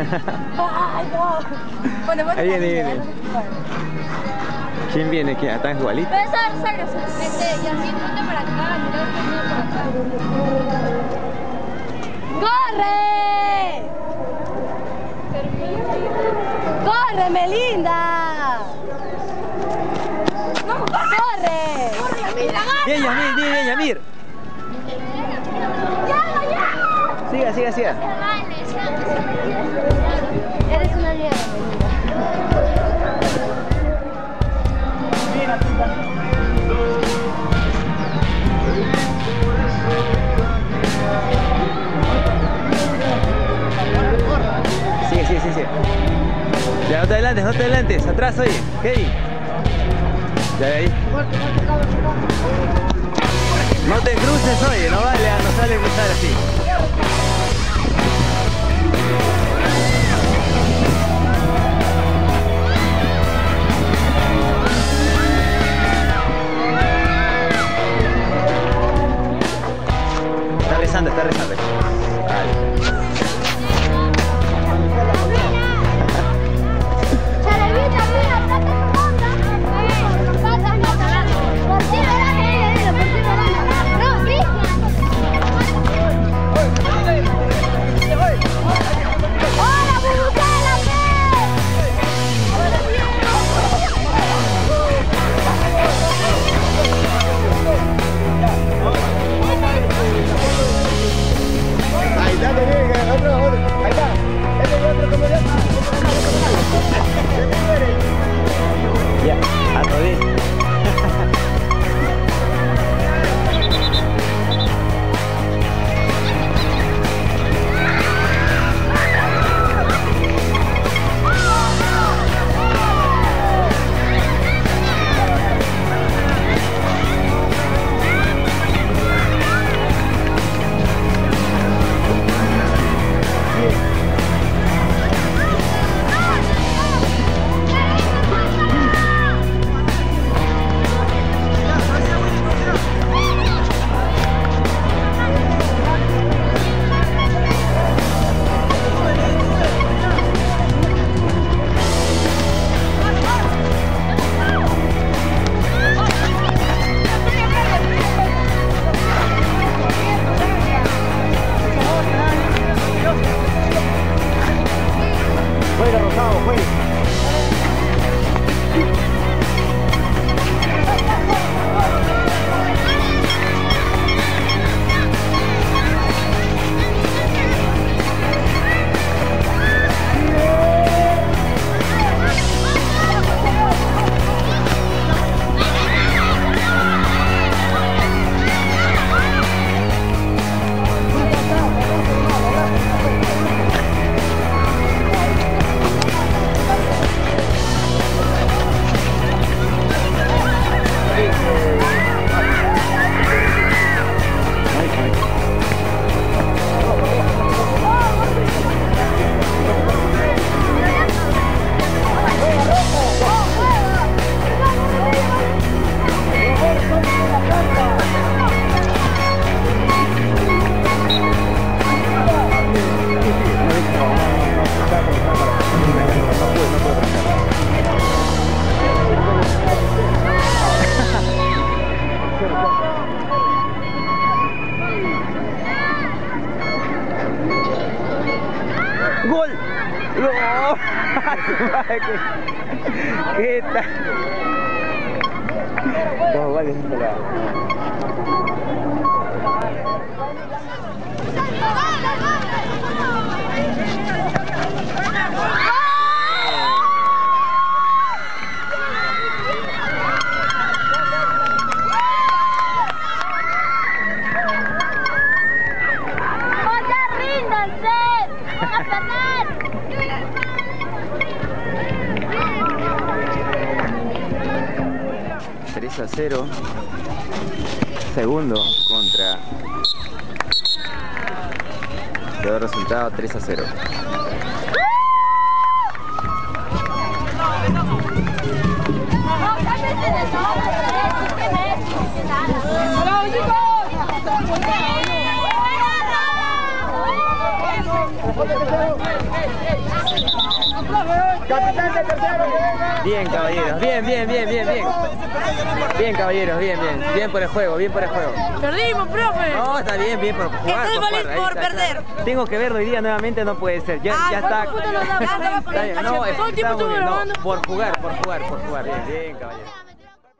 Ay, no. Bueno, bueno, Ahí viene, también, viene. ¿Quién viene? ¿Quién? Este, ponte para acá, mira, ponte por acá. ¡Corre! ¡Corre, Melinda! ¡Corre! Bien, Yamir, bien, bien, Yamir. Siga, siga, siga. Eres una liebre, Melinda. Sigue, sigue, sigue, sigue. Ya, no te adelantes, no te adelantes. Atrás, oye. Kevin. Ya de ahí. No te cruces, oye. No vale, no sale cruzar así. Oo! Kita! Bawal yun pala. A 0. Segundo contra. Quedó resultado 3 a 0. Capitán de tercero. Bien, caballeros. Bien, bien, bien, bien, bien. Bien, caballeros, bien, bien. Bien por el juego, bien por el juego. Perdimos, profe. No, está bien, bien por jugar. Estoy por, jugar, por perder. Tengo que verlo hoy día nuevamente, no puede ser. Ya, Ah, ya ¿cuánto está. No, por jugar, por jugar, por jugar. Bien, bien, caballeros.